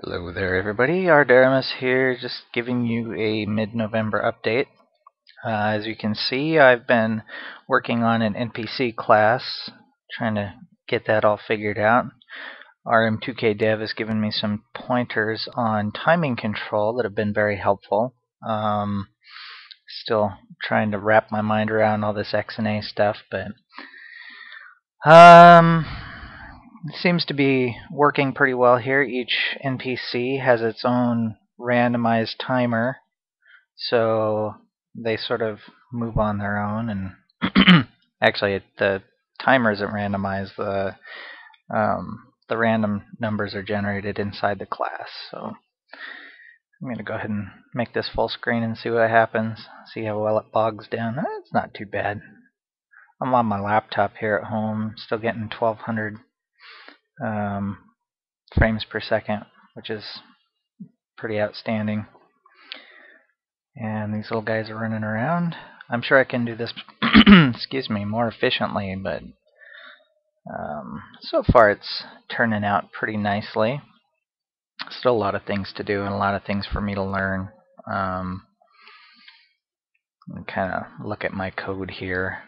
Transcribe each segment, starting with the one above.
Hello there everybody, Aardaerimus here, just giving you a mid-November update. Uh, as you can see, I've been working on an NPC class, trying to get that all figured out. RM2K Dev has given me some pointers on timing control that have been very helpful. Um, still trying to wrap my mind around all this XNA stuff, but um, seems to be working pretty well here. Each NPC has its own randomized timer, so they sort of move on their own. And actually, the timer isn't randomized. The um, the random numbers are generated inside the class. So I'm going to go ahead and make this full screen and see what happens. See how well it bogs down. It's not too bad. I'm on my laptop here at home, still getting 1200 um, frames per second, which is pretty outstanding. And these little guys are running around. I'm sure I can do this, excuse me, more efficiently, but um, so far it's turning out pretty nicely. Still a lot of things to do and a lot of things for me to learn. Um, kind of look at my code here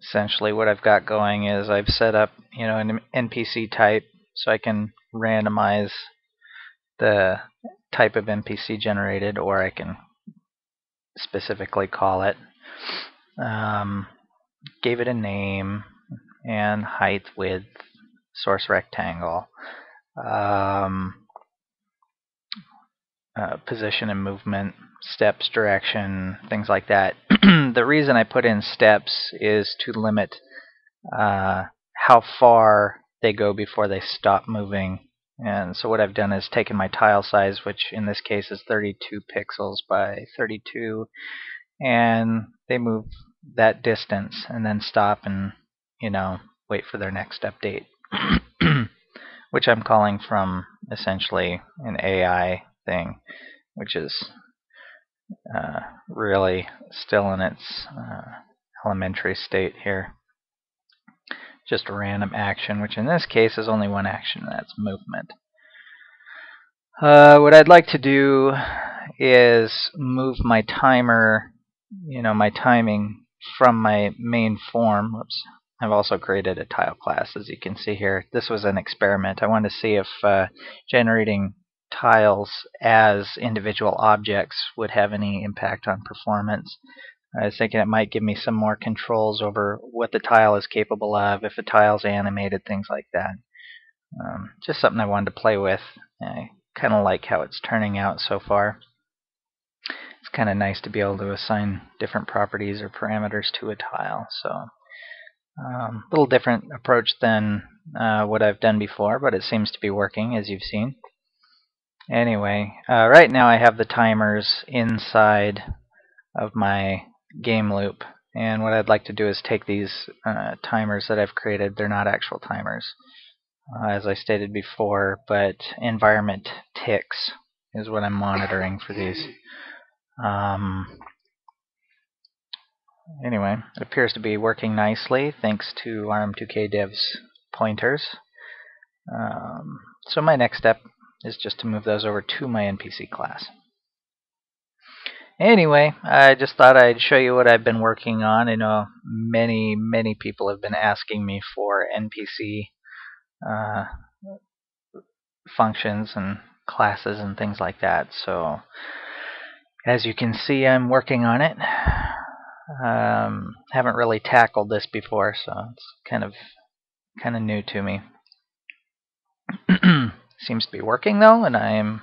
essentially what I've got going is I've set up you know an NPC type so I can randomize the type of NPC generated or I can specifically call it um, gave it a name and height width source rectangle um, uh, position and movement steps, direction, things like that. The reason I put in steps is to limit uh, how far they go before they stop moving. And so what I've done is taken my tile size, which in this case is 32 pixels by 32, and they move that distance and then stop and, you know, wait for their next update, which I'm calling from essentially an AI thing, which is uh, really still in its uh, elementary state here. Just a random action, which in this case is only one action, that's movement. Uh, what I'd like to do is move my timer, you know, my timing from my main form. Whoops. I've also created a tile class, as you can see here. This was an experiment. I wanted to see if uh, generating tiles as individual objects would have any impact on performance. I was thinking it might give me some more controls over what the tile is capable of, if the tile's animated, things like that. Um, just something I wanted to play with. I kind of like how it's turning out so far. It's kind of nice to be able to assign different properties or parameters to a tile. So a um, little different approach than uh, what I've done before, but it seems to be working as you've seen. Anyway, uh, right now I have the timers inside of my game loop. And what I'd like to do is take these uh, timers that I've created. They're not actual timers, uh, as I stated before, but environment ticks is what I'm monitoring for these. Um, anyway, it appears to be working nicely thanks to RM2K Dev's pointers. Um, so my next step is just to move those over to my NPC class. Anyway, I just thought I'd show you what I've been working on. I know many, many people have been asking me for NPC uh, functions and classes and things like that. So, as you can see, I'm working on it. Um, haven't really tackled this before, so it's kind of kind of new to me. Seems to be working though, and I am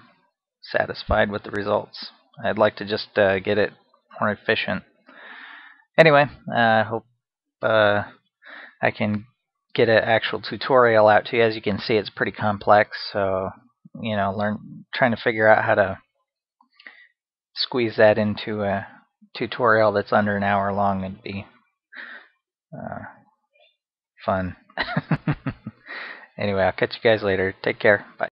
satisfied with the results. I'd like to just uh, get it more efficient. Anyway, I uh, hope uh, I can get an actual tutorial out to you. As you can see, it's pretty complex, so you know, learn trying to figure out how to squeeze that into a tutorial that's under an hour long would be uh, fun. Anyway, I'll catch you guys later. Take care. Bye.